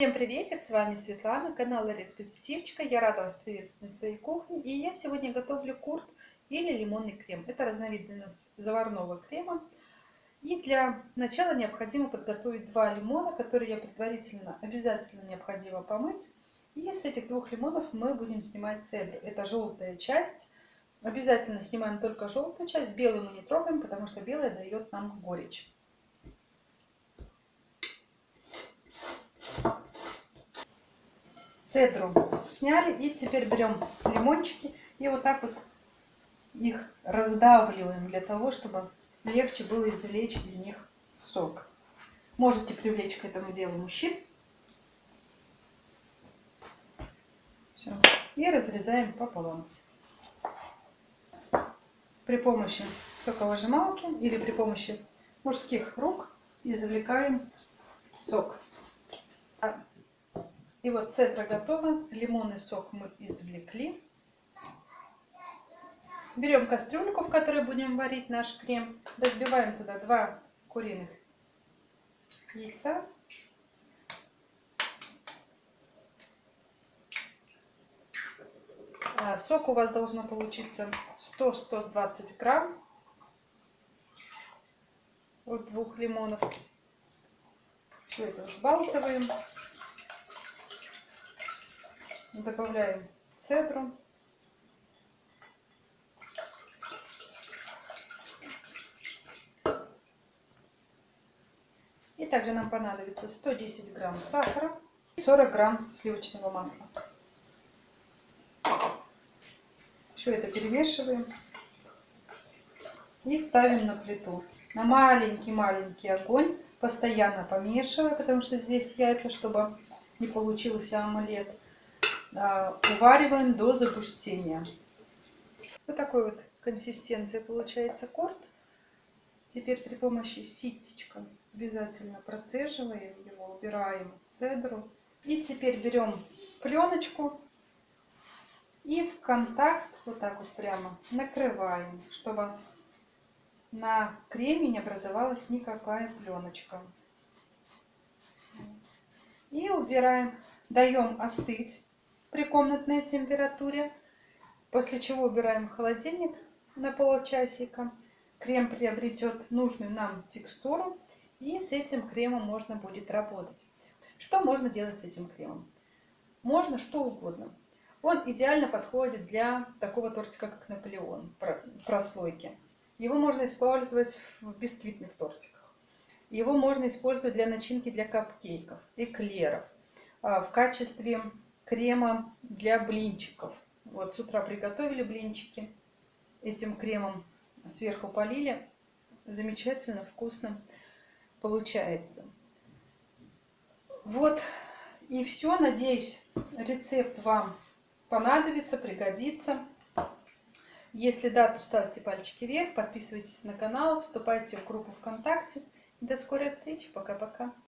Всем приветик, с вами Светлана, канал Ларец Позитивчика. Я рада вас приветствовать на своей кухне. И я сегодня готовлю курт или лимонный крем. Это разновидность заварного крема. И для начала необходимо подготовить два лимона, которые я предварительно обязательно необходимо помыть. И с этих двух лимонов мы будем снимать цедру. Это желтая часть. Обязательно снимаем только желтую часть. Белую мы не трогаем, потому что белая дает нам горечь. Цедру сняли. И теперь берем лимончики и вот так вот их раздавливаем для того, чтобы легче было извлечь из них сок. Можете привлечь к этому делу мужчин. Все. И разрезаем пополам. При помощи соковыжималки или при помощи мужских рук извлекаем сок. И вот цедра готова. Лимонный сок мы извлекли. Берем кастрюльку, в которой будем варить наш крем. Разбиваем туда два куриных яйца. А, сок у вас должно получиться 100-120 грамм от двух лимонов. Все это взбалтываем добавляем цедру. И также нам понадобится 110 грамм сахара и 40 грамм сливочного масла. Все это перемешиваем и ставим на плиту. На маленький-маленький огонь, постоянно помешивая, потому что здесь яйца, чтобы не получился омлет. А, увариваем до загустения. Вот такой вот консистенция получается корт. Теперь при помощи ситечка обязательно процеживаем его, убираем цедру. И теперь берем пленочку и в контакт вот так вот прямо накрываем, чтобы на креме не образовалась никакая пленочка. И убираем, даем остыть при комнатной температуре. После чего убираем в холодильник на полчасика. Крем приобретет нужную нам текстуру. И с этим кремом можно будет работать. Что можно делать с этим кремом? Можно что угодно. Он идеально подходит для такого тортика, как Наполеон, прослойки. Его можно использовать в бисквитных тортиках. Его можно использовать для начинки для капкейков, эклеров. А, в качестве крема для блинчиков. Вот с утра приготовили блинчики, этим кремом сверху полили. Замечательно, вкусно получается. Вот и все. Надеюсь, рецепт вам понадобится, пригодится. Если да, то ставьте пальчики вверх, подписывайтесь на канал, вступайте в группу ВКонтакте. До скорой встречи. Пока-пока.